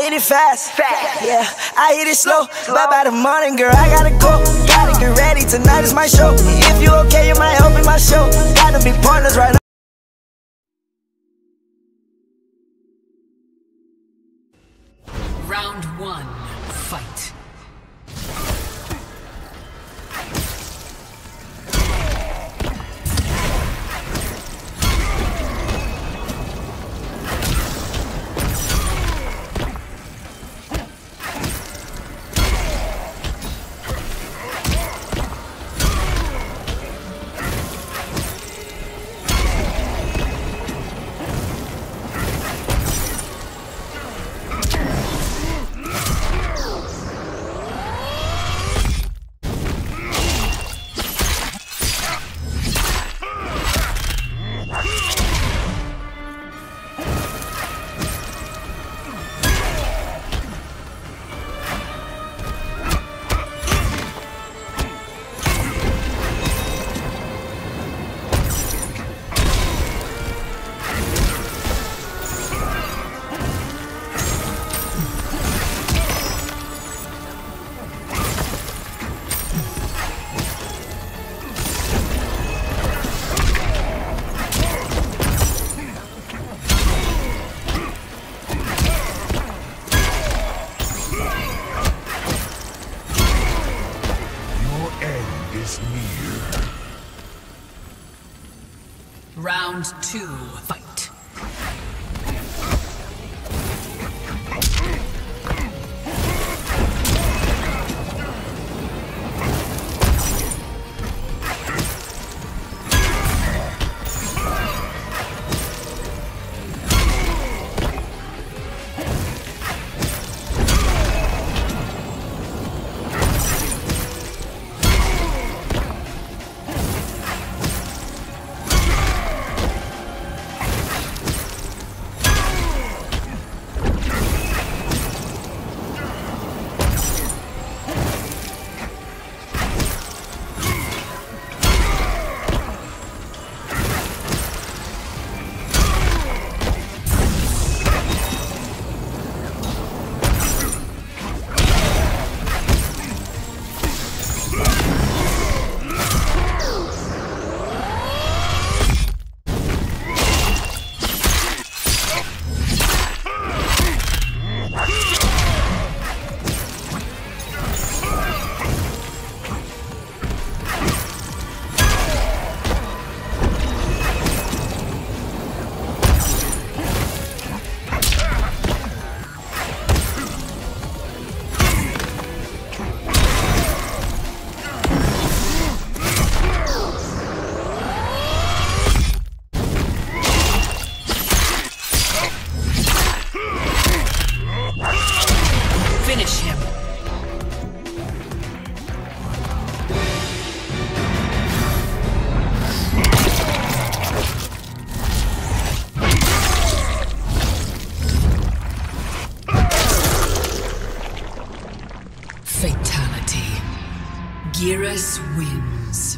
I hit it fast, fast. Yeah, I hit it slow. Bye bye the morning, girl. I gotta go. Gotta get ready. Tonight is my show. If you okay, you might help in my show. Gotta be partners right now. Round one, fight. Is near. Round two, fight. Fatality. Geras wins.